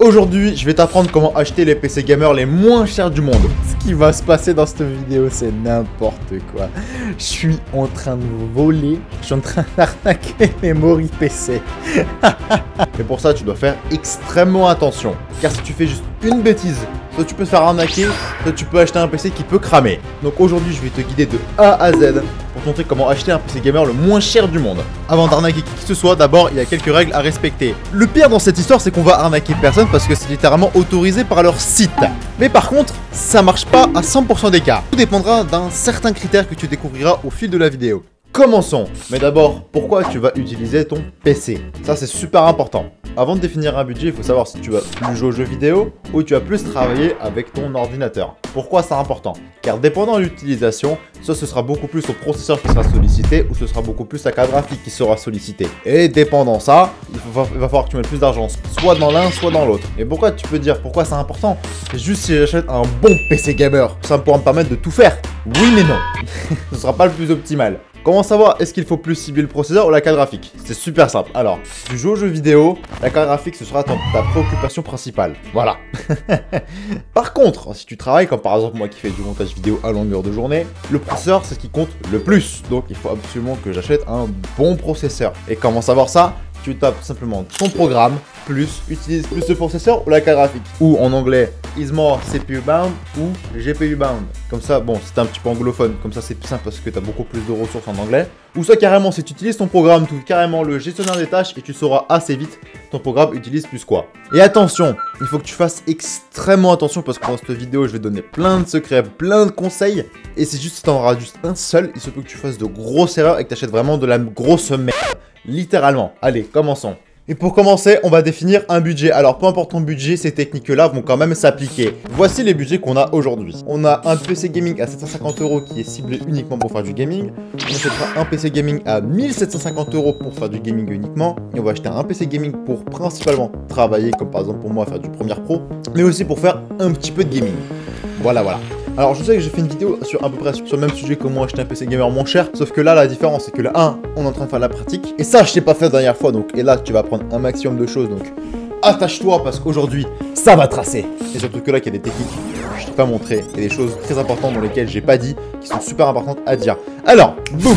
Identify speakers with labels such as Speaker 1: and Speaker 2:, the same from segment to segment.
Speaker 1: Aujourd'hui, je vais t'apprendre comment acheter les PC gamers les moins chers du monde. Ce qui va se passer dans cette vidéo, c'est n'importe quoi. Je suis en train de voler, je suis en train d'arnaquer Memory PC. Et pour ça, tu dois faire extrêmement attention. Car si tu fais juste une bêtise, soit tu peux te faire arnaquer, soit tu peux acheter un PC qui peut cramer. Donc aujourd'hui, je vais te guider de A à Z pour te montrer comment acheter un PC gamer le moins cher du monde. Avant d'arnaquer qui que ce soit, d'abord, il y a quelques règles à respecter. Le pire dans cette histoire, c'est qu'on va arnaquer personne parce que c'est littéralement autorisé par leur site. Mais par contre, ça marche pas à 100% des cas. Tout dépendra d'un certain critère que tu découvriras au fil de la vidéo. Commençons Mais d'abord, pourquoi tu vas utiliser ton PC Ça c'est super important. Avant de définir un budget, il faut savoir si tu vas plus jouer aux jeux vidéo ou tu vas plus travailler avec ton ordinateur. Pourquoi c'est important? Car dépendant de l'utilisation, soit ce sera beaucoup plus ton processeur qui sera sollicité ou ce sera beaucoup plus ta carte graphique qui sera sollicitée. Et dépendant ça, il, va falloir que tu mettes plus d'argent, soit dans l'un, soit dans l'autre. Et pourquoi tu peux dire pourquoi c'est important? Juste si j'achète un bon PC gamer, ça pourra me permettre de tout faire. Oui mais non, ce sera pas le plus optimal. Comment savoir est-ce qu'il faut plus cibler le processeur ou la carte graphique C'est super simple. Alors, tu joues aux jeux vidéo, la carte graphique ce sera ta, préoccupation principale. Voilà. par contre, si tu travailles comme par exemple moi qui fais du montage vidéo à longueur de journée, le processeur c'est ce qui compte le plus. Donc il faut absolument que j'achète un bon processeur. Et comment savoir ça tu tapes simplement ton programme, plus, utilise plus de processeur ou la carte graphique. Ou en anglais, is more CPU bound ou GPU bound. Comme ça, bon, c'est un petit peu anglophone, comme ça c'est plus simple parce que tu as beaucoup plus de ressources en anglais. Ou ça carrément, si tu utilises ton programme, tout carrément le gestionnaire des tâches et tu sauras assez vite ton programme utilise plus quoi. Et attention, il faut que tu fasses extrêmement attention parce que dans cette vidéo, je vais donner plein de secrets, plein de conseils. Et c'est juste si t'en auras juste un seul, il se peut que tu fasses de grosses erreurs et que tu achètes vraiment de la grosse merde. Littéralement. Allez, commençons. Et pour commencer, on va définir un budget. Alors, peu importe ton budget, ces techniques-là vont quand même s'appliquer. Voici les budgets qu'on a aujourd'hui. On a un PC gaming à 750 euros qui est ciblé uniquement pour faire du gaming. On achètera un PC gaming à 1750 euros pour faire du gaming uniquement. Et on va acheter un PC gaming pour principalement travailler, comme par exemple pour moi, faire du Premiere Pro, mais aussi pour faire un petit peu de gaming. Voilà, voilà. Alors je sais que j'ai fait une vidéo sur à peu près sur le même sujet comment acheter un PC gamer moins cher, sauf que là la différence c'est que là 1, on est en train de faire la pratique, et ça je t'ai pas fait la dernière fois, donc et là tu vas apprendre un maximum de choses, donc attache-toi parce qu'aujourd'hui ça va tracer. Et surtout que là qu'il y a des techniques je t'ai pas montré, il y a des choses très importantes dans lesquelles j'ai pas dit, qui sont super importantes à dire. Alors, boum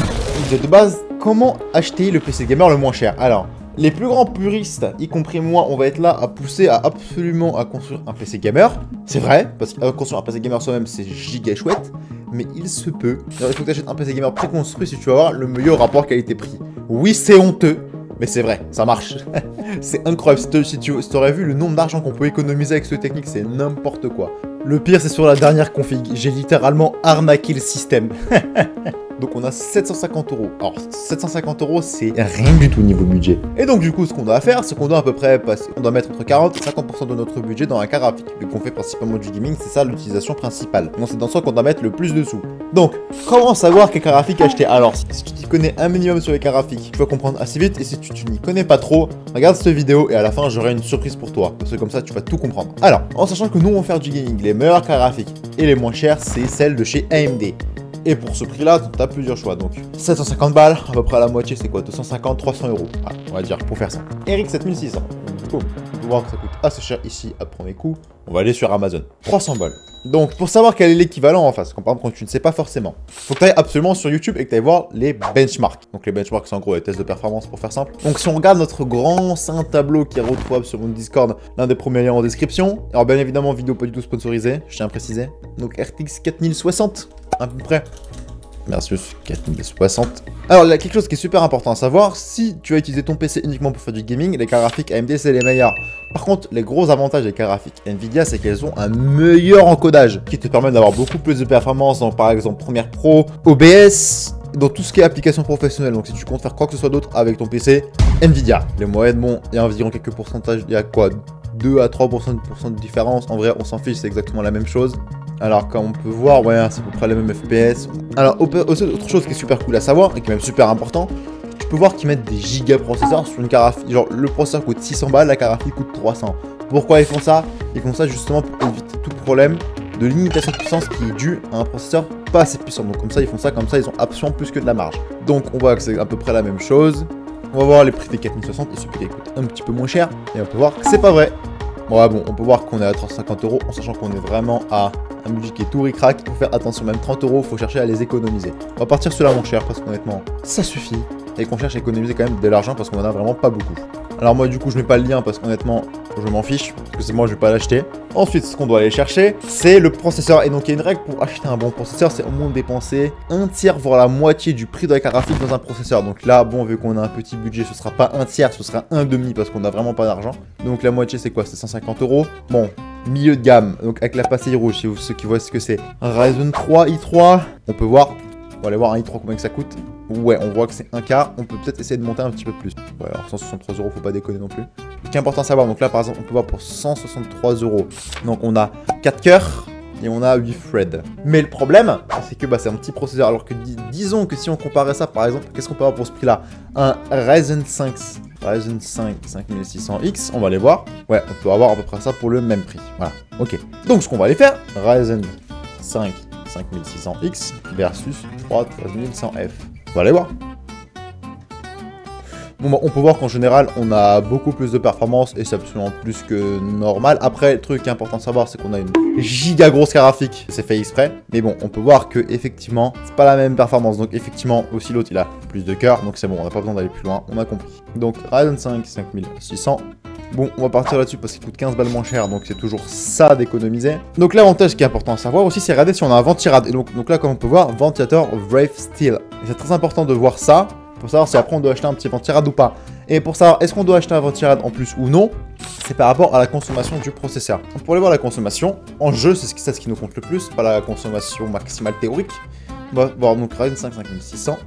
Speaker 1: De base, comment acheter le PC gamer le moins cher? Alors, les plus grands puristes, y compris moi, on va être là à pousser à absolument à construire un PC gamer. C'est vrai, parce que construire un PC gamer soi-même, c'est giga chouette. Mais il se peut. il faut que tu achètes un PC gamer préconstruit si tu veux avoir le meilleur rapport qualité-prix. Oui, c'est honteux, mais c'est vrai, ça marche. c'est incroyable. Si tu aurais vu le nombre d'argent qu'on peut économiser avec cette technique, c'est n'importe quoi. Le pire, c'est sur la dernière config. J'ai littéralement arnaqué le système. Donc on a 750 euros. Alors 750 euros, c'est rien du tout niveau budget. Et donc du coup, ce qu'on doit faire, c'est qu'on doit à peu près passer, on doit mettre entre 40 et 50% de notre budget dans un car graphique. Vu qu'on fait principalement du gaming, c'est ça l'utilisation principale. Donc c'est dans ça qu'on doit mettre le plus de sous. Donc, comment savoir quel car graphique acheter? Alors, si tu t'y connais un minimum sur les car graphiques, tu vas comprendre assez vite. Et si tu, n'y connais pas trop, regarde cette vidéo et à la fin, j'aurai une surprise pour toi. Parce que comme ça, tu vas tout comprendre. Alors, en sachant que nous, on va faire du gaming, les meilleurs car graphiques et les moins chers, c'est celles de chez AMD. Et pour ce prix-là, tu as plusieurs choix. Donc 750 balles, à peu près à la moitié, c'est quoi 250, 300 euros. on va dire, pour faire ça. Eric 7600. Boum. Vous voir que ça coûte assez cher ici à premier coup. On va aller sur Amazon. 300 balles. Donc, pour savoir quel est l'équivalent en face, par exemple quand tu ne sais pas forcément, faut que tu ailles absolument sur YouTube et que tu ailles voir les benchmarks. Donc, les benchmarks, c'est en gros les tests de performance pour faire simple. Donc, si on regarde notre grand saint tableau qui est retrouvable sur mon Discord, l'un des premiers liens en description. Alors, bien évidemment, vidéo pas du tout sponsorisée, je tiens à préciser. Donc, RTX 4060 à peu près versus 4060. Alors, il y a quelque chose qui est super important à savoir, si tu vas utiliser ton PC uniquement pour faire du gaming, les cartes graphiques AMD, c'est les meilleurs. Par contre, les gros avantages des cartes graphiques Nvidia, c'est qu'elles ont un meilleur encodage, qui te permet d'avoir beaucoup plus de performance dans, par exemple, Premiere Pro, OBS, dans tout ce qui est application professionnelle. Donc, si tu comptes faire quoi que ce soit d'autre avec ton PC, Nvidia. Les moyennes, bon, il y a environ quelques pourcentages, il y a quoi 2 à 3% de différence. En vrai, on s'en fiche, c'est exactement la même chose. Alors, comme on peut voir, ouais, c'est à peu près le même FPS. Alors, aussi, autre chose qui est super cool à savoir, et qui est même super important, tu peux voir qu'ils mettent des giga processeurs sur une carafe. Genre, le processeur coûte 600 balles, la carafe coûte 300. Pourquoi ils font ça? Ils font ça justement pour éviter tout problème de limitation de puissance qui est due à un processeur pas assez puissant. Donc, comme ça, ils font ça, comme ça, ils ont absolument plus que de la marge. Donc, on voit que c'est à peu près la même chose. On va voir les prix des 4060, il suffit qu'ils coûtent un petit peu moins cher, et on peut voir que c'est pas vrai. Ouais, bon, on peut voir qu'on est à 350 euros en sachant qu'on est vraiment à un budget qui est tout ricrac. Il faut faire attention, même 30 euros, faut chercher à les économiser. On va partir sur la mon cher parce qu'honnêtement, ça suffit. Et qu'on cherche à économiser quand même de l'argent parce qu'on en a vraiment pas beaucoup. Alors moi du coup je mets pas le lien parce qu'honnêtement je m'en fiche, parce que c'est moi je vais pas l'acheter. Ensuite ce qu'on doit aller chercher c'est le processeur. Et donc il y a une règle pour acheter un bon processeur, c'est au moins dépenser un tiers voire la moitié du prix de la carte graphique dans un processeur. Donc là bon vu qu'on a un petit budget ce sera pas un tiers, ce sera un demi parce qu'on a vraiment pas d'argent. Donc la moitié c'est quoi? C'est 150 euros. Bon, milieu de gamme, donc avec la pastille rouge, si vous ceux qui voient ce que c'est. Ryzen 3 i3, on peut voir, on va aller voir un i3 combien que ça coûte. Ouais, on voit que c'est un quart. On peut peut-être essayer de monter un petit peu plus. Ouais, alors 163 euros, faut pas déconner non plus. Ce qui est important à savoir, donc là par exemple, on peut voir pour 163 euros. Donc on a 4 cœurs et on a 8 threads. Mais le problème, c'est que bah, c'est un petit processeur. Alors que disons que si on comparait ça par exemple, qu'est-ce qu'on peut avoir pour ce prix-là? Un Ryzen 5 Ryzen 5 5600X, on va aller voir. Ouais, on peut avoir à peu près ça pour le même prix. Voilà, ok. Donc ce qu'on va aller faire, Ryzen 5 5600X versus 3 13100F. On va aller voir. Bon, bah, on peut voir qu'en général, on a beaucoup plus de performance et c'est absolument plus que normal. Après, le truc important de savoir, c'est qu'on a une giga grosse graphique. C'est fait exprès. Mais bon, on peut voir que effectivement, c'est pas la même performance. Donc effectivement, aussi l'autre, il a plus de cœur. Donc c'est bon, on n'a pas besoin d'aller plus loin. On a compris. Donc Ryzen 5 5600. Bon, on va partir là-dessus parce qu'il coûte 15 balles moins cher, donc c'est toujours ça d'économiser. Donc l'avantage qui est important à savoir aussi, c'est regarder si on a un ventirad. Et donc, là, comme on peut voir, ventilateur Brave Steel. Et c'est très important de voir ça pour savoir si après on doit acheter un petit ventirad ou pas. Et pour savoir est-ce qu'on doit acheter un ventirad en plus ou non, c'est par rapport à la consommation du processeur. Pour aller voir la consommation, en jeu, c'est ce, qui nous compte le plus, pas la consommation maximale théorique. On va voir donc Ryzen 5 5600,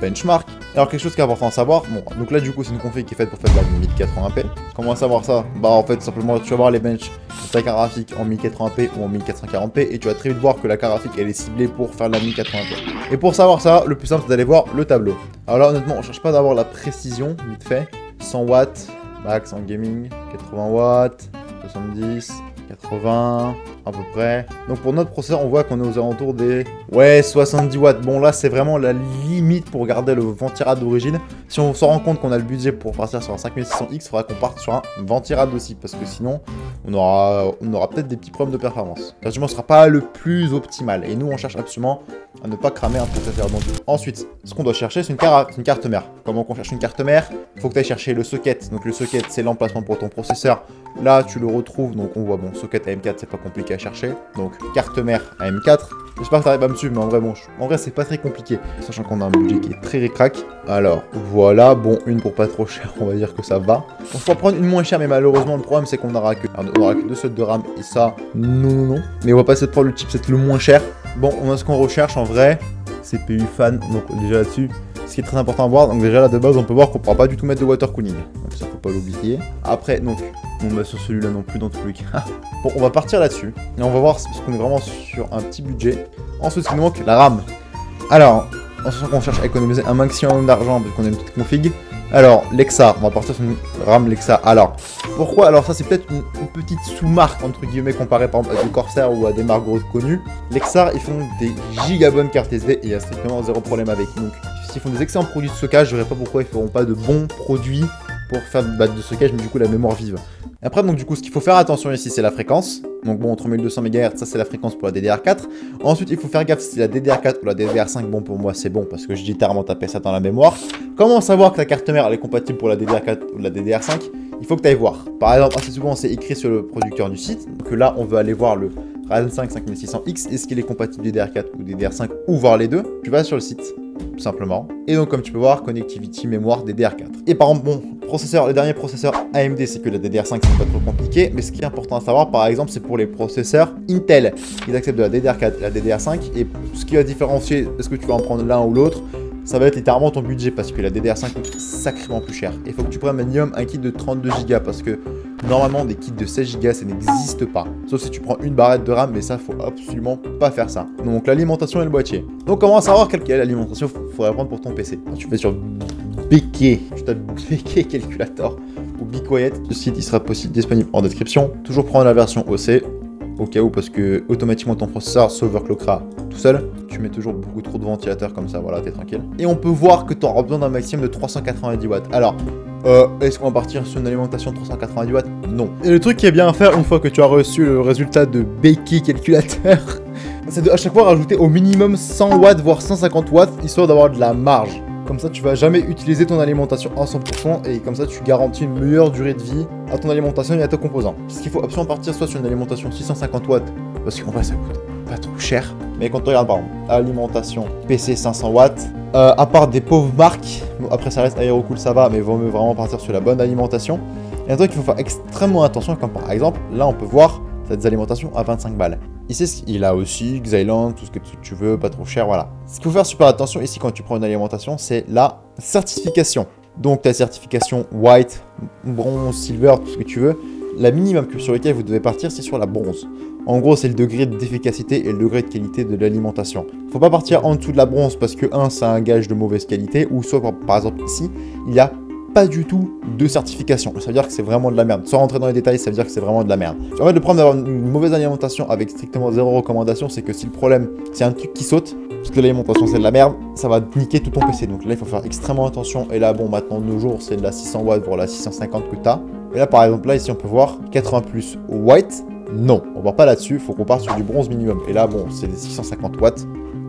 Speaker 1: benchmark. Alors quelque chose qui est important à savoir, bon, donc là du coup c'est une config qui est faite pour faire de la 1080p. Comment savoir ça? Bah en fait simplement tu vas voir les bench de ta carte graphique en 1080p ou en 1440p et tu vas très vite voir que la carte graphique elle est ciblée pour faire de la 1080p. Et pour savoir ça, le plus simple c'est d'aller voir le tableau. Alors là honnêtement on cherche pas d'avoir la précision vite fait. 100 watts, max en gaming, 80 watts, 70, 80 à peu près. Donc pour notre processeur, on voit qu'on est aux alentours des... Ouais, 70 watts. Bon là, c'est vraiment la limite pour garder le ventirad d'origine. Si on se rend compte qu'on a le budget pour partir sur un 5600X, il faudra qu'on parte sur un ventirad aussi. Parce que sinon, on aura, on aura peut-être des petits problèmes de performance. Effectivement, ce sera pas le plus optimal. Et nous, on cherche absolument à ne pas cramer un processeur. Donc ensuite, ce qu'on doit chercher, c'est une, carte mère. Comment qu'on cherche une carte mère? Il faut que tu ailles chercher le socket. Donc le socket, c'est l'emplacement pour ton processeur. Là, tu le retrouves. Donc on voit, bon, socket AM4, c'est pas compliqué à chercher. Donc carte mère AM4. J'espère que t'arrives à me suivre, mais en vrai, bon, en vrai, c'est pas très compliqué. Sachant qu'on a un budget qui est très récrac. Alors, voilà, bon, une pour pas trop cher, on va dire que ça va. On va prendre une moins chère, mais malheureusement, le problème, c'est qu'on aura que, aura deux slots de RAM, et ça, non, non, non. Mais on va pas essayer de prendre le chipset le moins cher. Bon, on a ce qu'on recherche en vrai. CPU fan, donc déjà là-dessus, ce qui est très important à voir, donc déjà là de base on peut voir qu'on pourra pas du tout mettre de water cooling, donc ça faut pas l'oublier. Après donc, on va sur celui-là non plus dans tous les cas. bon on va partir là-dessus, et on va voir parce qu'on est vraiment sur un petit budget. Ensuite ce qui nous manque, la RAM. Alors, en sachant qu'on cherche à économiser un maximum d'argent parce qu'on a une petite config, alors, Lexa, on va partir sur une RAM Lexa. Alors, pourquoi Alors ça, c'est peut-être une, petite sous-marque, entre guillemets, comparée par exemple à du Corsair ou à des marques connues. Lexa, ils font des giga bonnes cartes SD et il y a strictement zéro problème avec. Donc, s'ils font des excellents produits de stockage, je ne verrais pas pourquoi ils feront pas de bons produits pour faire bah, de stockage, mais du coup, la mémoire vive. Après, donc du coup, ce qu'il faut faire attention ici, c'est la fréquence. Donc bon, entre 1200 MHz, ça c'est la fréquence pour la DDR4. Ensuite, il faut faire gaffe si c'est la DDR4 ou la DDR5. Bon, pour moi, c'est bon parce que dis littéralement taper ça dans la mémoire. Comment savoir que la carte mère elle est compatible pour la DDR4 ou la DDR5 Il faut que tu ailles voir. Par exemple, assez souvent, c'est écrit sur le producteur du site. Donc là, on veut aller voir le Ryzen 5 5600X. Est-ce qu'il est compatible DDR4 ou DDR5 ou voir les deux? Tu vas sur le site tout simplement. Et donc comme tu peux voir, connectivity, mémoire, DDR4. Et par exemple, bon, processeur, le dernier processeur AMD, c'est que la DDR5, c'est pas trop compliqué, mais ce qui est important à savoir, par exemple, c'est pour les processeurs Intel. Ils acceptent de la DDR4 et la DDR5, et ce qui va différencier, est-ce que tu vas en prendre l'un ou l'autre, ça va être littéralement ton budget parce que la DDR5 coûte sacrément plus cher. Il faut que tu prennes minimum un kit de 32 Go parce que normalement des kits de 16 Go ça n'existe pas. Sauf si tu prends une barrette de RAM, mais ça faut absolument pas faire ça. Donc l'alimentation et le boîtier. Donc comment savoir quelle est l'alimentation faudrait prendre pour ton PC Tu fais sur BK, tu tapes BK Calculator ou Be Quiet. Ce site il sera possible disponible en description. Toujours prendre la version OC au cas où parce que automatiquement ton processeur s'overclockera tout seul. Tu mets toujours beaucoup trop de ventilateurs comme ça, voilà, t'es tranquille. Et on peut voir que tu auras besoin d'un maximum de 390 watts. Alors, Euh, Est-ce qu'on va partir sur une alimentation 390 watts? Non. Et le truc qui est bien à faire une fois que tu as reçu le résultat de Becky Calculateur, c'est de à chaque fois rajouter au minimum 100 watts, voire 150 watts, histoire d'avoir de la marge. Comme ça, tu vas jamais utiliser ton alimentation à 100% et comme ça, tu garantis une meilleure durée de vie à ton alimentation et à tes composants. Parce qu'il faut absolument partir soit sur une alimentation 650 watts, parce qu'en vrai, ça coûte pas trop cher. Mais quand tu regardes par exemple, alimentation PC 500 watts, euh, à part des pauvres marques, après ça reste Aerocool, ça va, mais vaut mieux vraiment partir sur la bonne alimentation. Et un truc qu'il faut faire extrêmement attention, comme par exemple, là on peut voir cette alimentation à 25 balles. Ici, il a aussi Xyland, tout ce que tu, veux, pas trop cher, voilà. Ce qu'il faut faire super attention ici quand tu prends une alimentation, c'est la certification. Donc ta certification white, bronze, silver, tout ce que tu veux. La minimum sur lequel vous devez partir, c'est sur la bronze. En gros, c'est le degré d'efficacité et le degré de qualité de l'alimentation. Faut pas partir en dessous de la bronze parce que, un, c'est un gage de mauvaise qualité, ou soit, par, exemple, ici, il y a pas du tout de certification. Ça veut dire que c'est vraiment de la merde. Sans rentrer dans les détails, ça veut dire que c'est vraiment de la merde. En fait, le problème d'avoir une mauvaise alimentation avec strictement zéro recommandation, c'est que si le problème, c'est un truc qui saute, parce que l'alimentation c'est de la merde, ça va niquer tout ton PC. Donc là, il faut faire extrêmement attention. Et là, bon, maintenant, de nos jours, c'est de la 600 watts pour la 650 que tu as. Et là, par exemple, là, ici, on peut voir 80 plus white. Non, on va pas là-dessus. Faut qu'on parte sur du bronze minimum. Et là, bon, c'est des 650 watts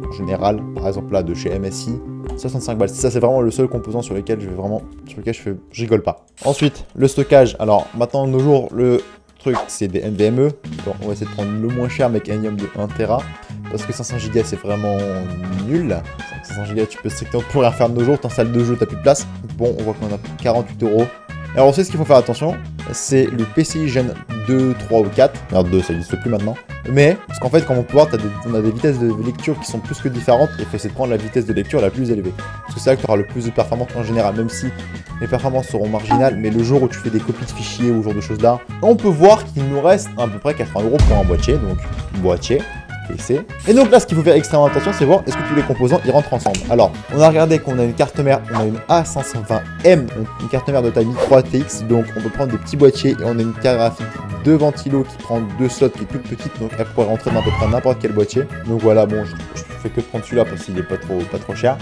Speaker 1: en général. Par exemple, là, de chez MSI. 65 balles. Ça, c'est vraiment le seul composant sur lequel je vais vraiment, sur lequel je fais, je rigole pas. Ensuite, le stockage. Alors, maintenant, de nos jours, le truc, c'est des NVMe. Bon, on va essayer de prendre le moins cher, avec un de 1 Tera. Parce que 500 Go, c'est vraiment nul. 500 Go, tu peux strictement plus rien faire de nos jours. T'installes deux jeux, t'as plus de place. Bon, on voit qu'on a 48 euros. Alors, on sait ce qu'il faut faire attention. C'est le PCI Gen 2, 3 ou 4. Merde, 2, ça n'existe plus maintenant. Mais, parce qu'en fait, comme on peut voir, as des, on a des vitesses de lecture qui sont plus que différentes. Et il faut essayer de prendre la vitesse de lecture la plus élevée. Parce que c'est là que tu auras le plus de performance en général. Même si les performances seront marginales. Mais le jour où tu fais des copies de fichiers ou ce genre de choses là, on peut voir qu'il nous reste à peu près 80 euros pour un boîtier. Donc, boîtier. Et donc là, ce qu'il faut faire extrêmement attention, c'est voir est-ce que tous les composants ils rentrent ensemble. Alors, on a regardé qu'on a une carte mère, on a une A520M, donc une carte mère de taille micro ATX, donc on peut prendre des petits boîtiers et on a une carte graphique de ventilo qui prend deux slots qui est toute petite, donc elle pourrait rentrer dans à peu près n'importe quel boîtier. Donc voilà, bon, je, je fais que prendre celui-là parce qu'il est pas trop, pas trop cher.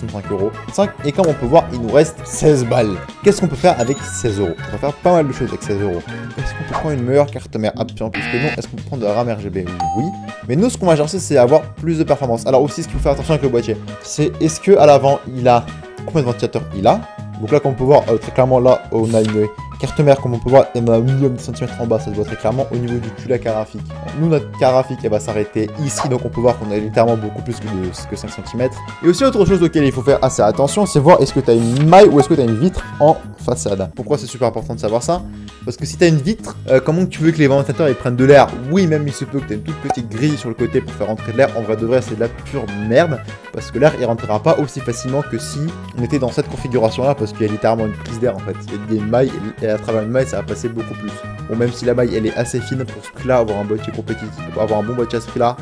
Speaker 1: 65 euros. 5, et comme on peut voir, il nous reste 16 balles. Qu'est-ce qu'on peut faire avec 16 euros? On peut faire pas mal de choses avec 16 euros. Est-ce qu'on peut prendre une meilleure carte mère? Absolument plus que non. Est-ce qu'on peut prendre de la RAM RGB Oui. Mais nous, ce qu'on va chercher, c'est avoir plus de performance. Alors aussi, ce qu'il faut faire attention avec le boîtier, c'est est-ce que à l'avant, il a combien de ventilateurs Il a? Donc là, comme on peut voir, euh, très clairement, là, on a une carte mère, comme on peut voir, elle a un minimum de centimètres en bas, ça se voit très clairement au niveau du cul la carte graphique. Nous, notre carte graphique, elle va s'arrêter ici, donc on peut voir qu'on a littéralement beaucoup plus que, de, que 5 cm. Et aussi, autre chose auquel il faut faire assez attention, c'est voir est-ce que tu as une maille ou est-ce que tu as une vitre en façade. Pourquoi c'est super important de savoir ça Parce que si tu as une vitre, euh, comment tu veux que les ventilateurs ils prennent de l'air Oui, même il se peut que tu aies une toute petite grille sur le côté pour faire rentrer de l'air. En vrai de vrai, c'est de la pure merde. Parce que l'air, il rentrera pas aussi facilement que si on était dans cette configuration-là, parce qu'il y a littéralement une prise d'air en fait. Il y a des mailles, et à travers une maille, ça va passer beaucoup plus. Bon, même si la maille, elle est assez fine pour ce prix-là, avoir un boîtier compétitif, avoir un bon boîtier à ce prix-là,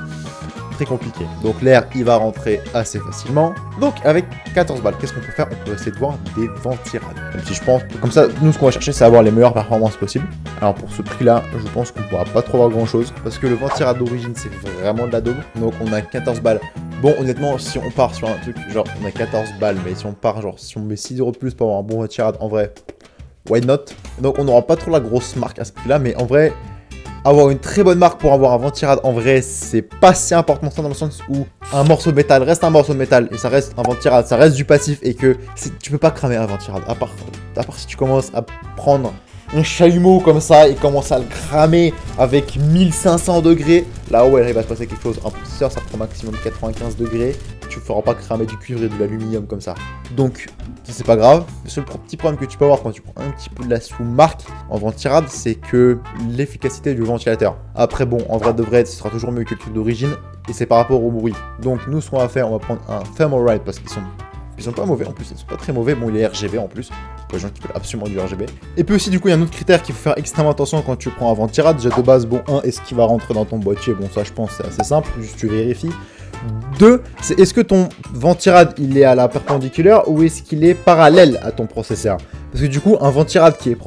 Speaker 1: compliqué. Donc l'air, il va rentrer assez facilement. Donc avec 14 balles, qu'est-ce qu'on peut faire? On peut essayer de voir des ventirades. Même si je pense, comme ça, nous, ce qu'on va chercher, c'est avoir les meilleures performances possibles. Alors pour ce prix-là, je pense qu'on pourra pas trop avoir grand-chose, parce que le ventirade d'origine, c'est vraiment de la daube. Donc on a 14 balles. Bon, honnêtement, si on part sur un truc, genre, on a 14 balles, mais si on part, genre, si on met 6 euros de plus pour avoir un bon ventirade, en vrai, why not? Donc on n'aura pas trop la grosse marque à ce prix-là, mais en vrai, avoir une très bonne marque pour avoir un ventirad, en vrai, c'est pas si important ça dans le sens où un morceau de métal reste un morceau de métal et ça reste un ventirad, ça reste du passif et que tu peux pas cramer un ventirad. À part, à part si tu commences à prendre un chalumeau comme ça et commencer à le cramer avec 1500 degrés, là où il va se passer quelque chose. Un processeur, ça prend maximum 95 degrés. Tu ne feras pas cramer du cuivre et de l'aluminium comme ça. Donc, c'est pas grave. Le seul petit problème que tu peux avoir quand tu prends un petit peu de la sous-marque en ventirade, c'est que l'efficacité du ventilateur. Après, bon, en vrai de vrai, ce sera toujours mieux que le truc d'origine et c'est par rapport au bruit. Donc, nous, ce qu'on va faire, on va prendre un Thermalright parce qu'ils sont ils sont pas mauvais en plus, ils sont pas très mauvais. Bon, il est RGB en plus, pour les gens qui veulent absolument du RGB. Et puis aussi, du coup, il y a un autre critère qu'il faut faire extrêmement attention quand tu prends un ventirad. Déjà de base, bon, 1, est-ce qu'il va rentrer dans ton boîtier? Bon, ça, je pense, c'est assez simple, juste tu vérifies. 2, c'est est-ce que ton ventirad il est à la perpendiculaire ou est-ce qu'il est parallèle à ton processeur? Parce que du coup, un ventirad qui est,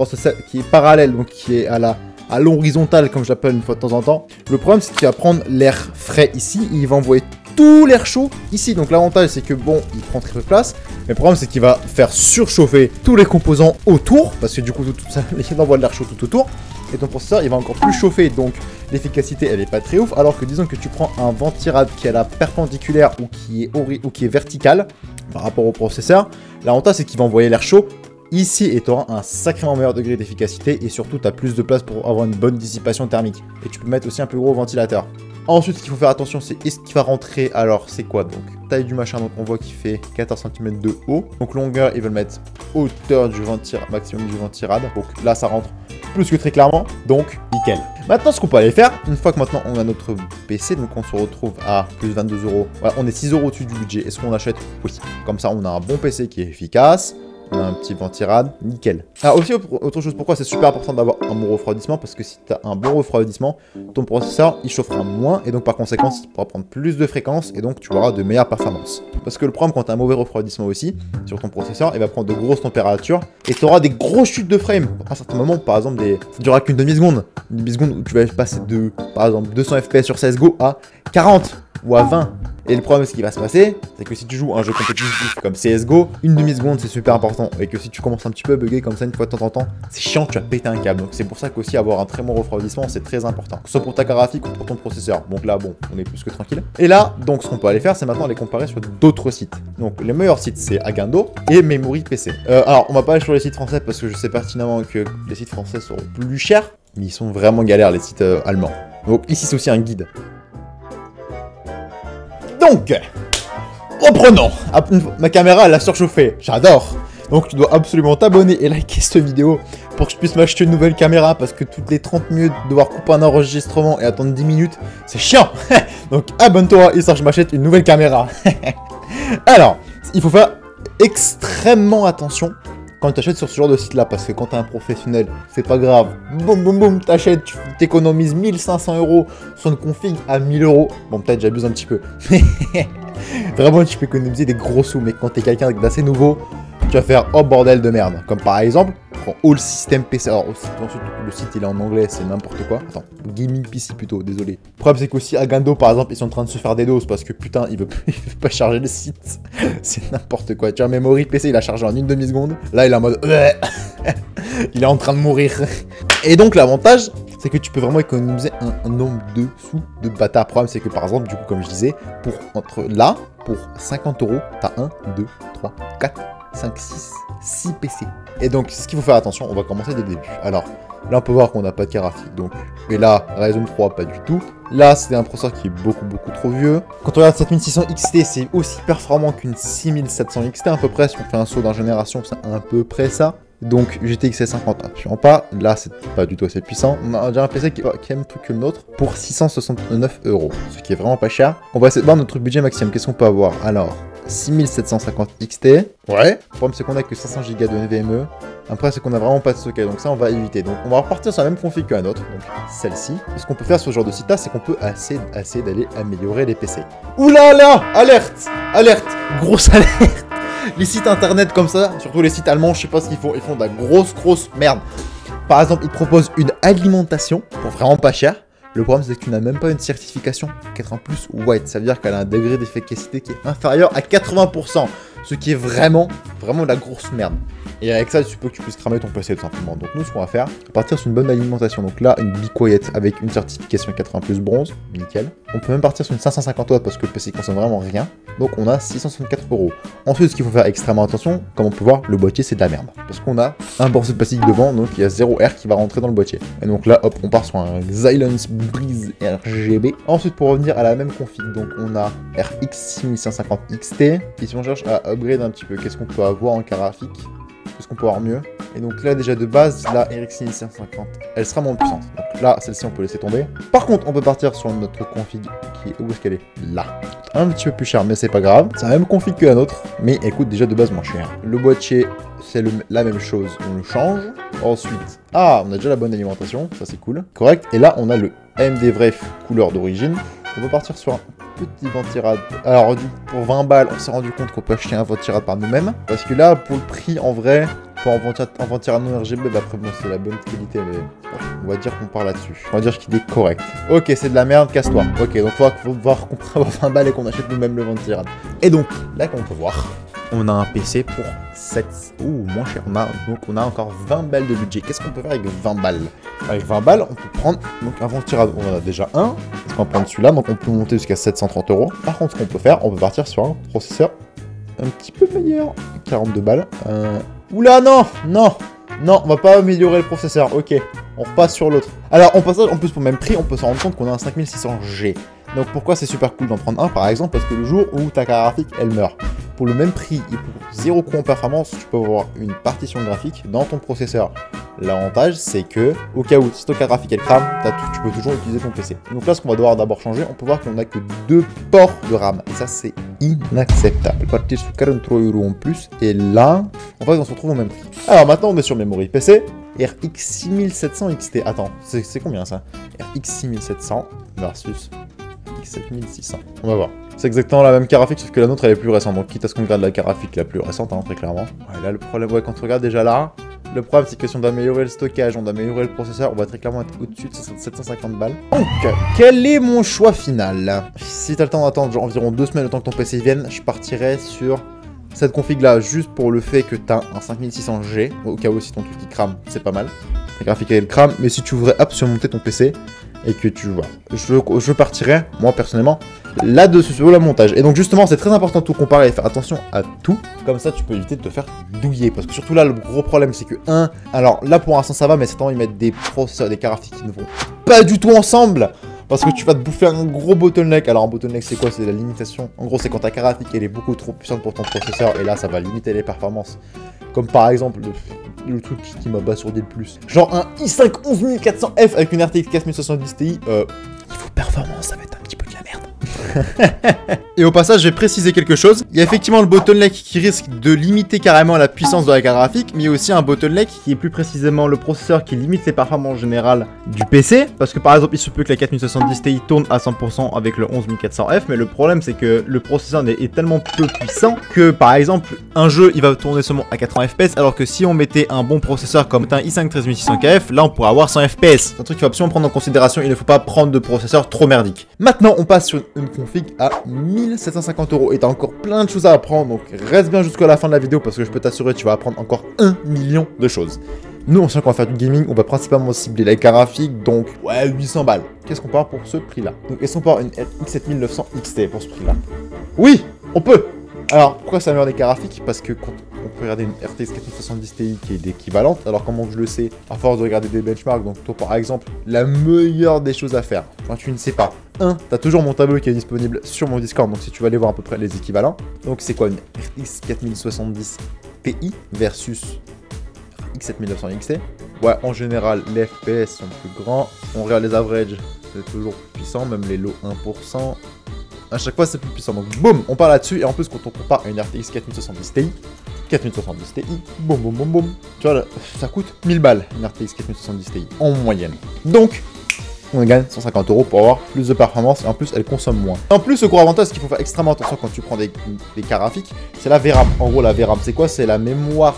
Speaker 1: qui est parallèle, donc qui est à la à l'horizontale, comme je l'appelle une fois de temps en temps. Le problème, c'est qu'il va prendre l'air frais ici, il va envoyer tout l'air chaud ici. Donc l'avantage c'est que bon, il prend très peu de place. Mais le problème c'est qu'il va faire surchauffer tous les composants autour. Parce que du coup, tout, ça, il envoie de l'air chaud tout autour. Et ton processeur il va encore plus chauffer. Donc l'efficacité elle est pas très ouf. Alors que disons que tu prends un ventirad qui est la perpendiculaire ou qui est, ou qui est verticale par rapport au processeur, l'avantage c'est qu'il va envoyer l'air chaud ici et tu auras un sacrément meilleur degré d'efficacité et surtout tu as plus de place pour avoir une bonne dissipation thermique. Et tu peux mettre aussi un plus gros ventilateur. Ensuite, ce qu'il faut faire attention, c'est est-ce qu'il va rentrer. Alors, c'est quoi donc Taille du machin, donc on voit qu'il fait 14 cm de haut. Donc, longueur, ils veulent mettre hauteur du ventir maximum du ventirad. Donc là, ça rentre plus que très clairement. Donc, nickel. Maintenant, ce qu'on peut aller faire, une fois que maintenant on a notre PC, donc on se retrouve à plus 22 euros. On est 6 euros au-dessus du budget. Est-ce qu'on achète Oui. Comme ça, on a un bon PC qui est efficace un petit ventirad, nickel. Ah aussi autre chose pourquoi c'est super important d'avoir un bon refroidissement? Parce que si tu as un bon refroidissement, ton processeur il chauffera moins et donc par conséquent il pourra prendre plus de fréquences et donc tu auras de meilleures performances. Parce que le problème quand tu as un mauvais refroidissement aussi sur ton processeur, il va prendre de grosses températures et tu auras des grosses chutes de frame. À un certain moment, par exemple, des... ça durera qu'une demi-seconde. Une demi-seconde où tu vas passer de par exemple 200 fps sur CSGO à 40 ou à 20. Et le problème, ce qui va se passer, c'est que si tu joues un jeu compétitif comme CSGO, une demi-seconde c'est super important. Et que si tu commences un petit peu à bugger comme ça une fois de temps en temps, c'est chiant, tu vas péter un câble. Donc c'est pour ça qu'aussi avoir un très bon refroidissement, c'est très important. Soit pour ta graphique ou pour ton processeur. Donc là, bon, on est plus que tranquille. Et là, donc ce qu'on peut aller faire, c'est maintenant les comparer sur d'autres sites. Donc les meilleurs sites, c'est Agando et Memory PC. Euh, alors, on va pas aller sur les sites français parce que je sais pertinemment que les sites français seront plus chers. Mais ils sont vraiment galères, les sites euh, allemands. Donc ici, c'est aussi un guide. Donc, reprenons. Ma caméra, elle a surchauffé. J'adore. Donc, tu dois absolument t'abonner et liker cette vidéo pour que je puisse m'acheter une nouvelle caméra parce que toutes les 30 minutes, devoir couper un enregistrement et attendre 10 minutes, c'est chiant. Donc, abonne-toi et ça, je m'achète une nouvelle caméra. Alors, il faut faire extrêmement attention quand tu achètes sur ce genre de site là, parce que quand tu es un professionnel, c'est pas grave. Boum boum boum, t'achètes, tu t'économises 1500 euros sur une config à 1000 euros. Bon, peut-être j'abuse un petit peu. Vraiment, tu peux économiser des gros sous, mais quand t'es quelqu'un d'assez nouveau, tu vas faire oh bordel de merde. Comme par exemple, prends All System PC. Alors, le site il est en anglais, c'est n'importe quoi. Attends, Gaming PC plutôt, désolé. Le problème c'est qu'aussi Agando par exemple, ils sont en train de se faire des doses parce que putain, il veut, pas charger le site. c'est n'importe quoi. Tu vois, Memory PC il a chargé en une demi-seconde. Là, il est en mode. il est en train de mourir. Et donc, l'avantage, c'est que tu peux vraiment économiser un, nombre de sous de bâtard. Le problème, c'est que par exemple, du coup, comme je disais, pour entre là, pour 50 euros, t'as 1, 2, 3, 4, 5, 6, 6 PC. Et donc, ce qu'il faut faire attention, on va commencer dès le début. Alors, là, on peut voir qu'on n'a pas de graphique. Donc, et là, Ryzen 3, pas du tout. Là, c'est un processeur qui est beaucoup, beaucoup trop vieux. Quand on regarde 7600 XT, c'est aussi performant qu'une 6700 XT à peu près. Si on fait un saut d'un génération, c'est à peu près ça. Donc GTX 50 absolument pas. Là, c'est pas du tout assez puissant. On a déjà un PC qui, qui aime plus que le nôtre pour 669 euros, ce qui est vraiment pas cher. On va essayer de voir notre budget maximum. Qu'est-ce qu'on peut avoir? Alors, 6750 XT. Ouais. Le problème, c'est qu'on a que 500 Go de NVMe. Après, c'est qu'on a vraiment pas de stockage, donc ça, on va éviter. Donc, on va repartir sur la même config que la nôtre, donc celle-ci. Ce qu'on peut faire sur ce genre de site-là, c'est qu'on peut assez, assez d'aller améliorer les PC. Oulala là Alerte Alerte Grosse alerte Les sites internet comme ça, surtout les sites allemands, je sais pas ce qu'ils font, ils font de la grosse, grosse merde. Par exemple, ils proposent une alimentation pour vraiment pas cher. Le problème, c'est que tu n'as même pas une certification 80 plus white. Ça veut dire qu'elle a un degré d'efficacité qui est inférieur à 80%. Ce qui est vraiment, vraiment la grosse merde. Et avec ça, tu peux que tu puisses cramer ton PC tout simplement. Donc nous, ce qu'on va faire, va partir sur une bonne alimentation. Donc là, une Be avec une certification 80 plus bronze, nickel. On peut même partir sur une 550 watts parce que le PC consomme vraiment rien. Donc on a 664 euros. Ensuite, ce qu'il faut faire extrêmement attention, comme on peut voir, le boîtier c'est de la merde. Parce qu'on a un borceau de plastique devant, donc il y a 0 R qui va rentrer dans le boîtier. Et donc là, hop, on part sur un Xylence Breeze RGB. Ensuite, pour revenir à la même config, donc on a RX 6550 XT. Et si on cherche à upgrade un petit peu, qu'est-ce qu'on peut avoir en graphique est-ce qu'on peut avoir mieux Et donc là, déjà de base, la RX 550, elle sera moins puissante. Donc là, celle-ci, on peut laisser tomber. Par contre, on peut partir sur notre config qui est... Où est-ce qu'elle est? Là. Un petit peu plus cher, mais c'est pas grave. C'est la même config que la nôtre, mais écoute, déjà de base moins cher. Le boîtier, c'est la même chose, on le change. Ensuite, ah, on a déjà la bonne alimentation, ça c'est cool. Correct. Et là, on a le AMD Vref couleur d'origine. On peut partir sur un petit ventirad. Alors, pour 20 balles, on s'est rendu compte qu'on peut acheter un ventirad par nous-mêmes. Parce que là, pour le prix, en vrai, pour un RGB, bah après bon c'est la bonne qualité mais on va dire qu'on part là-dessus. On va dire qu'il est correct. Ok c'est de la merde, casse-toi. Ok donc faut voir qu'on avoir 20 balles et qu'on achète nous-mêmes le ventirad. Et donc là comme on peut voir, on a un PC pour 7... Ouh, moins cher. On a, donc on a encore 20 balles de budget. Qu'est-ce qu'on peut faire avec 20 balles? Avec 20 balles, on peut prendre donc un ventirad. On en a déjà un. On va prendre celui-là, donc on peut monter jusqu'à 730 euros. Par contre, ce qu'on peut faire, on peut partir sur un processeur un petit peu meilleur. 42 balles. Euh... Oula, non Non Non, on va pas améliorer le processeur. Ok, on repasse sur l'autre. Alors, on passe en plus pour le même prix, on peut se rendre compte qu'on a un 5600G. Donc pourquoi c'est super cool d'en prendre un par exemple Parce que le jour où ta carte graphique elle meurt, pour le même prix et pour zéro coût en performance, tu peux avoir une partition graphique dans ton processeur. L'avantage c'est que au cas où si ta carte graphique elle crame, tu peux toujours utiliser ton PC. Donc là ce qu'on va devoir d'abord changer, on peut voir qu'on n'a que deux ports de RAM et ça c'est inacceptable. Partir sur 43 euros en plus et là en fait on se retrouve au même prix. Alors maintenant on est sur memory PC. RX 6700 XT. Attends, c'est combien ça? RX 6700 versus 7600. On va voir. C'est exactement la même graphique, sauf que la nôtre elle est plus récente. Donc quitte à ce qu'on regarde la graphique la plus récente, hein, très clairement. Ouais, là le problème, ouais, quand on regarde déjà là, le problème c'est que si on doit améliorer le stockage, on doit améliorer le processeur, on va très clairement être au-dessus de 750 balles. Donc, quel est mon choix final? Si t'as le temps d'attendre environ deux semaines le temps que ton PC vienne, je partirai sur cette config là juste pour le fait que t'as un 5600G, au cas où si ton truc il crame, c'est pas mal. La graphique elle crame, mais si tu voudrais absolument monter ton PC, et que tu vois. Je, je partirais, moi personnellement, là-dessus sur le montage. Et donc justement, c'est très important de tout comparer et faire attention à tout. Comme ça, tu peux éviter de te faire douiller. Parce que surtout là, le gros problème, c'est que, un, alors là pour l'instant ça va, mais certains ils mettent des processeurs, des caractéristiques qui ne vont pas du tout ensemble. Parce que tu vas te bouffer un gros bottleneck. Alors un bottleneck c'est quoi? C'est la limitation. En gros c'est quand ta carte elle est beaucoup trop puissante pour ton processeur et là ça va limiter les performances. Comme par exemple le, truc qui m'a basourdi le plus. Genre un i5 11400F avec une RTX 4070 Ti. Euh, niveau performance ça va être un petit peu. Et au passage, je vais préciser quelque chose. Il y a effectivement le bottleneck qui risque de limiter carrément la puissance de la carte graphique, mais il y a aussi un bottleneck qui est plus précisément le processeur qui limite les performances générales du PC. Parce que par exemple, il se peut que la 4070 Ti tourne à 100% avec le 11400F, mais le problème c'est que le processeur est tellement peu puissant que par exemple, un jeu il va tourner seulement à 80 FPS, alors que si on mettait un bon processeur comme un i5 13600KF, là on pourrait avoir 100 FPS. C'est un truc qu'il faut absolument prendre en considération, il ne faut pas prendre de processeur trop merdique. Maintenant, on passe sur une config à 1000 750 euros. Et t'as encore plein de choses à apprendre, donc reste bien jusqu'à la fin de la vidéo parce que je peux t'assurer tu vas apprendre encore un million de choses. Nous, on sait qu'on va faire du gaming, on va principalement cibler la graphique, donc ouais, 800 balles. Qu'est-ce qu'on avoir pour ce prix-là? Donc, est-ce qu'on avoir une RX 7900 XT pour ce prix-là? Oui, on peut! Alors, pourquoi ça meilleur des graphiques? Parce que quand on peut regarder une RTX 4070 Ti qui est équivalente, alors comment je le sais À force de regarder des benchmarks, donc toi par exemple, la meilleure des choses à faire, quand tu ne sais pas, 1, tu as toujours mon tableau qui est disponible sur mon Discord, donc si tu vas aller voir à peu près les équivalents. Donc c'est quoi une RTX 4070 Ti versus X7900 XT Ouais, en général, les FPS sont plus grands. On regarde les averages, c'est toujours plus puissant, même les low 1%. À chaque fois, c'est plus puissant. Donc, boum, on part là-dessus. Et en plus, quand on compare une RTX 4070 Ti, 4070 Ti, boum, boum, boum, boum. Tu vois, ça coûte 1000 balles, une RTX 4070 Ti, en moyenne. Donc, on gagne 150 euros pour avoir plus de performance et en plus elle consomme moins. En plus, le gros avantage, qu'il faut faire extrêmement attention quand tu prends des, des graphiques, c'est la VRAM. En gros, la VRAM, c'est quoi? C'est la mémoire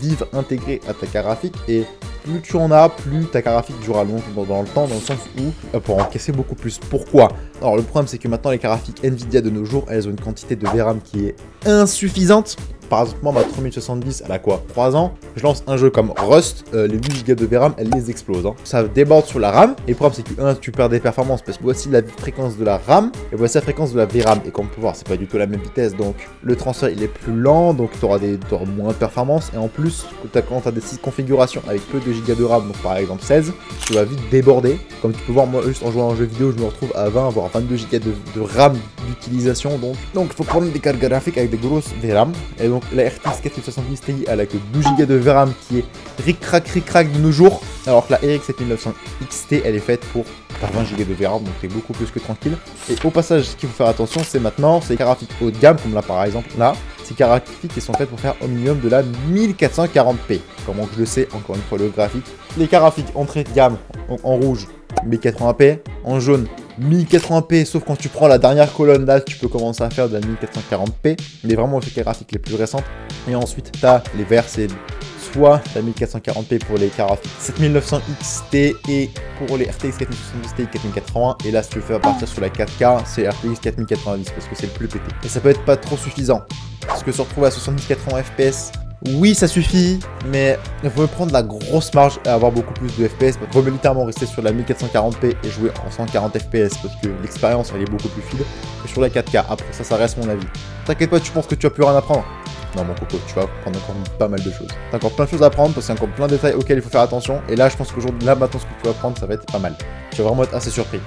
Speaker 1: vive intégrée à ta graphique et plus tu en as, plus ta graphique durera longtemps dans le temps, dans le sens où elle pourra encaisser beaucoup plus. Pourquoi? Alors le problème c'est que maintenant les graphiques Nvidia de nos jours, elles ont une quantité de VRAM qui est insuffisante par exemple, ma 3070, elle a quoi? 3 ans? Je lance un jeu comme Rust, euh, les 8 Go de VRAM, elle les explose. Hein. Ça déborde sur la RAM, et le problème c'est que, 1, tu perds des performances, parce que voici la fréquence de la RAM, et voici la fréquence de la VRAM. Et comme on peut voir, c'est pas du tout la même vitesse, donc le transfert il est plus lent, donc tu auras, des, moins de performance, et en plus, quand tu as des 6 configurations avec peu de gigas de RAM, donc par exemple 16, tu vas vite déborder. Comme tu peux voir, moi juste en jouant à un jeu vidéo, je me retrouve à 20, voire 22 gigas de, RAM d'utilisation, donc il faut prendre des cartes graphiques avec des grosses VRAM, et donc la RTX 4070 Ti elle a que 12 Go de VRAM qui est ric-crac ric-crac de nos jours, alors que la RX 7900 XT elle est faite pour 20 Go de VRAM, donc c'est beaucoup plus que tranquille. Et au passage, ce qu'il faut faire attention, c'est maintenant ces graphiques haut de gamme, comme là par exemple, là, ces graphiques qui sont faites pour faire au minimum de la 1440p. Comment je le sais, encore une fois le graphique. Les graphiques entrée de gamme, en rouge, 1080p, en jaune 1080p, sauf quand tu prends la dernière colonne là, tu peux commencer à faire de la 1440p, mais vraiment les graphiques les plus récentes. Et ensuite, tu as les verts, c'est soit la 1440p pour les carafes 7900 XT et pour les RTX 4070 Ti 4080. Et là, si tu veux faire partir sur la 4K, c'est RTX 4090 parce que c'est le plus pété. Et ça peut être pas trop suffisant. Parce que se retrouver à 70-80 FPS, oui, ça suffit, mais il faut prendre la grosse marge et avoir beaucoup plus de FPS. Il faut militairement rester sur la 1440p et jouer en 140 FPS parce que l'expérience elle est beaucoup plus fluide que sur la 4K. Après ça, ça reste mon avis. T'inquiète pas, tu penses que tu as plus rien à prendre non, mon coco, tu vas apprendre encore pas mal de choses. T'as encore plein de choses à apprendre parce qu'il y a encore plein de détails auxquels il faut faire attention. Et là, je pense qu'aujourd'hui, là, maintenant, ce que tu vas apprendre, ça va être pas mal. Tu vas vraiment être assez surpris.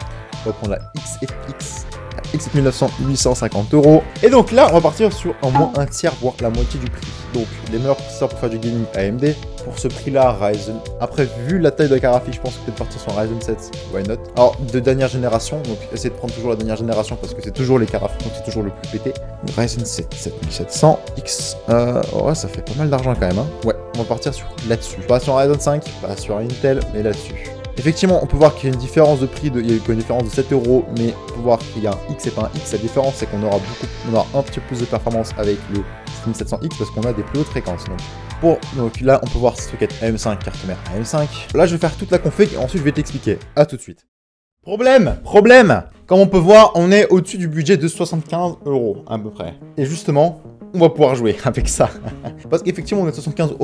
Speaker 1: On va prendre la XFX X7900 850 euros. Et donc là, on va partir sur en moins un tiers, voire la moitié du prix. Donc les meilleurs processeurs pour faire du gaming AMD. Pour ce prix-là, Ryzen. Après, vu la taille de la carafe, je pense que peut-être partir sur un Ryzen 7. Why not? Alors, de dernière génération. Donc, essayez de prendre toujours la dernière génération parce que c'est toujours les carafes, donc c'est toujours le plus pété. Ryzen 7 7700 X. Euh, ouais, ça fait pas mal d'argent quand même. Hein. Ouais, on va partir sur là-dessus. Pas sur Ryzen 5, pas sur Intel, mais là-dessus. Effectivement, on peut voir qu'il y a une différence de prix, de, il a différence de 7 euros, mais on peut voir qu'il y a un X et pas un X. La différence, c'est qu'on aura beaucoup, un petit peu plus de performance avec le Stream 700X parce qu'on a des plus hautes fréquences. Donc, pour, donc là, on peut voir socket AM5, carte mère AM5. Là, je vais faire toute la config et ensuite je vais t'expliquer. À tout de suite. Problème Problème Comme on peut voir, on est au-dessus du budget de 75 euros à peu près. Et justement, on va pouvoir jouer avec ça. Parce qu'effectivement, on est 75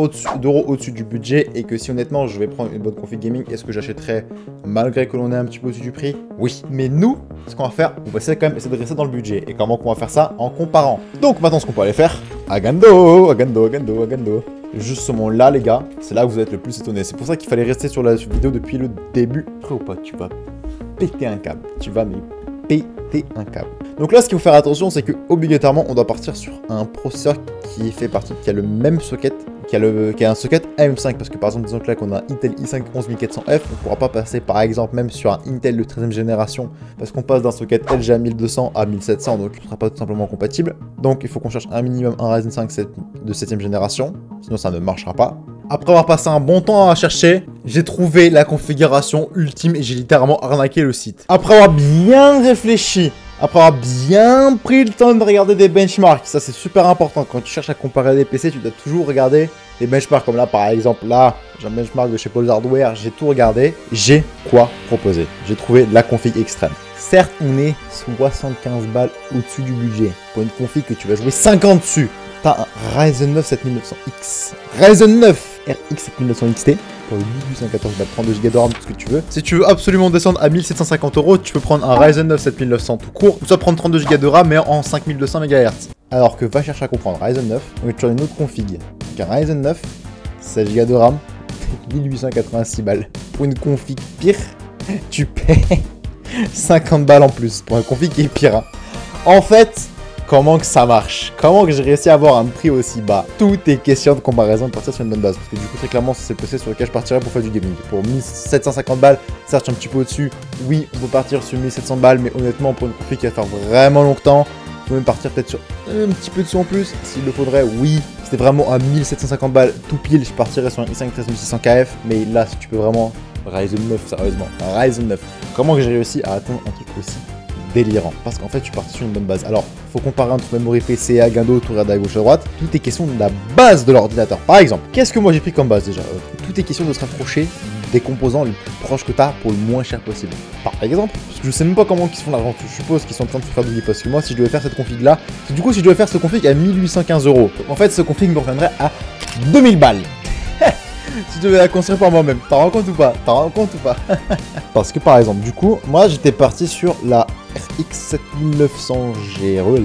Speaker 1: euros au-dessus du budget et que si honnêtement, je vais prendre une bonne config gaming, est-ce que j'achèterais malgré que l'on est un petit peu au-dessus du prix? Oui. Mais nous, ce qu'on va faire, on va essayer quand même essayer de rester dans le budget. Et comment on va faire ça? En comparant. Donc maintenant, ce qu'on peut aller faire, Agando, Agando, Agando, Agando. Justement là, les gars, c'est là où vous êtes le plus étonné. C'est pour ça qu'il fallait rester sur la vidéo depuis le début. Pas Tu vas péter un câble. Tu vas mais péter un câble. Donc là, ce qu'il faut faire attention, c'est que obligatoirement, on doit partir sur un processeur qui fait partie, qui a le même socket, qui a, le, qui a un socket AM5, parce que par exemple, disons que là qu'on a un Intel i5 11400F, on ne pourra pas passer par exemple même sur un Intel de 13e génération, parce qu'on passe d'un socket LGA 1200 à 1700, donc ce ne sera pas tout simplement compatible. Donc il faut qu'on cherche un minimum un Ryzen 5 de 7e génération, sinon ça ne marchera pas. Après avoir passé un bon temps à chercher, j'ai trouvé la configuration ultime et j'ai littéralement arnaqué le site. Après avoir bien réfléchi après avoir bien pris le temps de regarder des benchmarks, ça c'est super important. Quand tu cherches à comparer des PC, tu dois toujours regarder des benchmarks. Comme là, par exemple, là, j'ai un benchmark de chez Paul Hardware, j'ai tout regardé. J'ai quoi proposer? J'ai trouvé la config extrême. Certes, on est 75 balles au-dessus du budget pour une config que tu vas jouer 50 dessus. T'as un Ryzen 9 7900X. Ryzen 9 RX 7900 XT pour 1814 balles, 32 Go de RAM, tout ce que tu veux. Si tu veux absolument descendre à 1750 euros, tu peux prendre un Ryzen 9 7900 tout court, ou soit prendre 32 Go de RAM mais en 5200 MHz. Alors que va chercher à comprendre Ryzen 9, donc tu as une autre config. Donc un Ryzen 9, 16 Go de RAM, 1886 balles. Pour une config pire, tu paies 50 balles en plus pour un config qui est pire. Hein. En fait, comment que ça marche? Comment que j'ai réussi à avoir un prix aussi bas? Tout est question de comparaison de partir sur une bonne base. Parce que du coup, très clairement, c'est le PC sur lequel je partirais pour faire du gaming. Pour 1750 balles, certes, un petit peu au-dessus. Oui, on peut partir sur 1700 balles, mais honnêtement, pour une config qui va faire vraiment longtemps, on peut même partir peut-être sur un petit peu de en plus. S'il le faudrait, oui. C'était vraiment à 1750 balles tout pile, je partirais sur un i5 13600 KF. Mais là, si tu peux vraiment, Ryzen 9, sérieusement, Ryzen 9. Comment que j'ai réussi à atteindre un truc aussi délirant. Parce qu'en fait, tu pars sur une bonne base. Alors, faut comparer entre memory PC, à Guindo, tout à gauche à droite. Tout est question de la base de l'ordinateur. Par exemple, qu'est-ce que moi j'ai pris comme base déjà euh, Tout est question de se rapprocher des composants les plus proches que tu as pour le moins cher possible. Par exemple, parce que je sais même pas comment ils se font l'argent, je suppose qu'ils sont en train de se faire du parce que moi si je devais faire cette config là, du coup si je devais faire ce config à 1815 euros, en fait ce config me reviendrait à 2000 balles. Je devais la construire par moi-même, t'en rends compte ou pas T'en rends compte ou pas Parce que par exemple, du coup, moi j'étais parti sur la RX 7900 GRE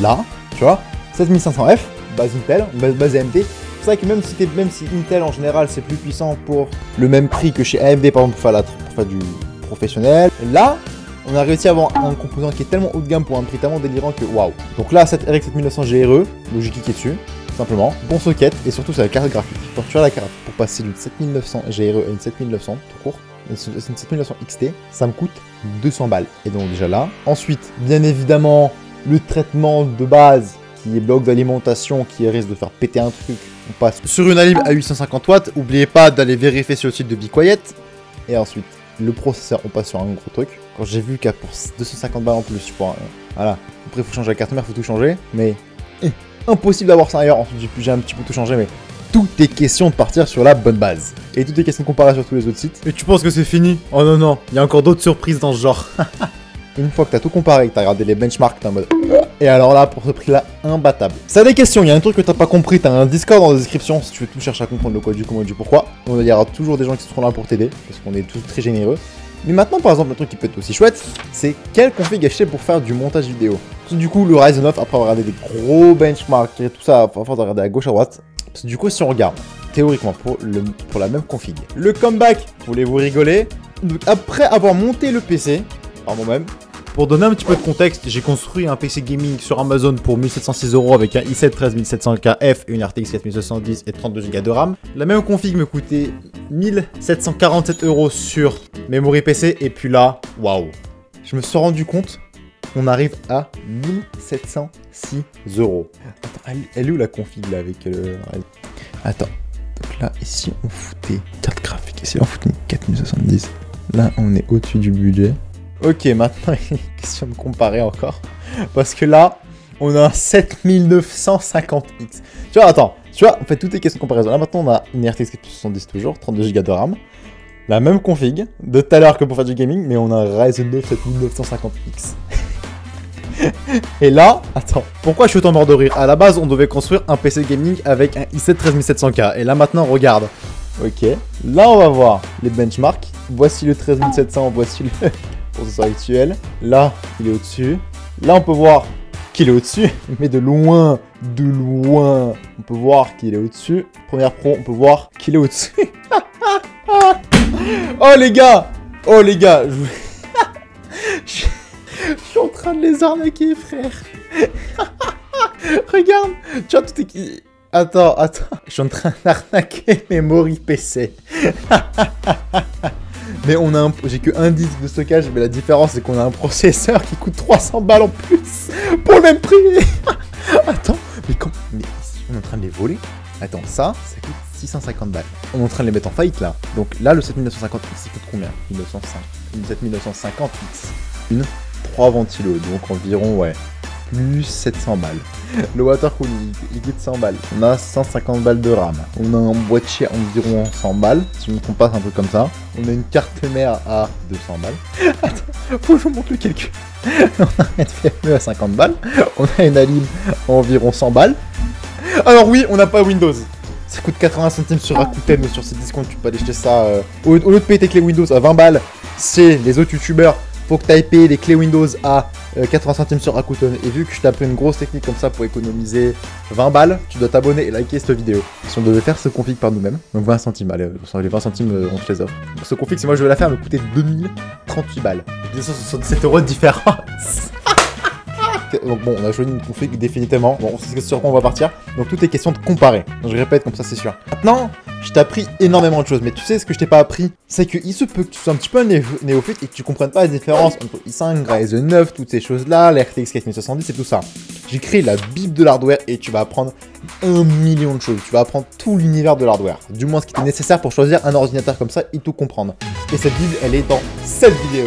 Speaker 1: là, tu vois, 7500F, base Intel, base, AMD. C'est vrai que même si, même si Intel en général c'est plus puissant pour le même prix que chez AMD par exemple pour faire, faire du professionnel, là on a réussi à avoir un composant qui est tellement haut de gamme pour un prix tellement délirant que waouh. Donc là cette RX 7900 GRE, donc j'ai cliqué dessus, simplement, bon socket et surtout c'est la carte graphique. Quand tu la carte pour passer d'une 7900 GRE à une 7900 tout court, une 7900 XT, ça me coûte 200 balles. Et donc déjà là. Ensuite, bien évidemment, le traitement de base qui est bloc d'alimentation qui risque de faire péter un truc. On passe sur une alib à 850 watts. N'oubliez pas d'aller vérifier sur le site de Be Quiet. Et ensuite, le processeur, on passe sur un gros truc. Quand j'ai vu qu'à pour 250 balles en plus, crois. voilà. Après, il faut changer la carte mère, faut tout changer. Mais eh, impossible d'avoir ça ailleurs. Ensuite, j'ai un petit peu tout changé, mais tout est question de partir sur la bonne base. Et tout est question de comparer sur tous les autres sites. Et tu penses que c'est fini? Oh non, non, il y a encore d'autres surprises dans ce genre. Une fois que t'as tout comparé, que t'as regardé les benchmarks, t'es en mode... Et alors là, pour ce prix-là, imbattable. Ça a des questions, il y a un truc que t'as pas compris, t'as un Discord dans la description si tu veux tout chercher à comprendre le quoi du comment du pourquoi. Il y aura toujours des gens qui seront là pour t'aider, parce qu'on est tous très généreux. Mais maintenant, par exemple, le truc qui peut être aussi chouette, c'est quel config acheter pour faire du montage vidéo? Du coup, le Ryzen 9, après avoir regardé des gros benchmarks et tout ça, de regarder à gauche à droite, du coup, si on regarde, théoriquement, pour, la même config, le comeback, voulez-vous rigoler? Donc, après avoir monté le PC, par moi-même, pour donner un petit peu de contexte, j'ai construit un PC gaming sur Amazon pour 1706 euros avec un i7 13700KF, une RTX 4770 et 32 Go de RAM. La même config me coûtait 1747 euros sur Memory PC et puis là, waouh Je me suis rendu compte qu'on arrive à 1706 euros. Attends, elle, est où la config là avec le... Attends, donc là, ici on foutait carte graphique, ici on foutait 4070. Là on est au-dessus du budget. Ok, maintenant, il est question de comparer encore. Parce que là, on a un 7950X. Tu vois, attends. Tu vois, en fait, tout est question de comparaison. Là, maintenant, on a une RTX 70 toujours, 32 Go de RAM. La même config de tout à l'heure que pour faire du gaming, mais on a un Ryzen 9 7950X. Et là, attends, pourquoi je suis autant mort de rire? À la base, on devait construire un PC gaming avec un i7 13700K. Et là, maintenant, regarde. Ok, là, on va voir les benchmarks. Voici le 13700, voici le processeur actuel. Là, il est au-dessus. Là, on peut voir qu'il est au-dessus, mais de loin, de loin, on peut voir qu'il est au-dessus. Première pro, on peut voir qu'il est au-dessus. oh les gars Oh les gars je... suis en train de les arnaquer, frère Regarde Tu vois, tout est... Attends, attends. Je suis en train d'arnaquer Memory PC. Mais on a un... J'ai que un disque de stockage, mais la différence c'est qu'on a un processeur qui coûte 300 balles en plus pour le même prix. Attends, mais quand... Mais on est en train de les voler Attends, ça, ça coûte 650 balles. On est en train de les mettre en faillite là. Donc là, le 7950X, il coûte combien? 1905. Une 7950X. Une 3 ventilos, donc environ, ouais, plus 700 balles. Le water cooling, il coûte 100 balles. On a 150 balles de RAM. On a un boîtier environ 100 balles, si je ne me trompe pas, c'est un peu comme ça. On a une carte mère à 200 balles. Attends, faut que je vous montre le calcul. on a un FME à 50 balles. On a une Alim à environ 100 balles. Alors oui, on n'a pas Windows. Ça coûte 80 centimes sur Rakuten ou sur ces discounts, tu peux aller acheter ça. Euh, au, lieu de payer tes clés Windows à 20 balles, c'est les autres youtubeurs faut que tu ailles payer les clés Windows à 80 euh, centimes sur Rakuten. Et vu que je t'ai appris une grosse technique comme ça pour économiser 20 balles, tu dois t'abonner et liker cette vidéo. Si on devait faire ce config par nous-mêmes, donc 20 centimes, allez, les 20 centimes, euh, on te les offre. Ce config, si moi je veux la faire, me coûter 2038 balles. 267 euros de différence. Donc bon, on a choisi une config définitivement. Bon, c'est sur quoi on va partir. Donc tout est question de comparer. Donc, je répète comme ça, c'est sûr. Maintenant, je t'ai appris énormément de choses, mais tu sais ce que je t'ai pas appris C'est qu'il se peut que tu sois un petit peu néophyte et que tu comprennes pas la différence entre i5, Ryzen 9, toutes ces choses-là, l'RTX 4070 et tout ça. J'ai créé la bible de l'hardware et tu vas apprendre un million de choses. Tu vas apprendre tout l'univers de l'hardware. Du moins ce qui est nécessaire pour choisir un ordinateur comme ça et tout comprendre. Et cette bible, elle est dans cette vidéo.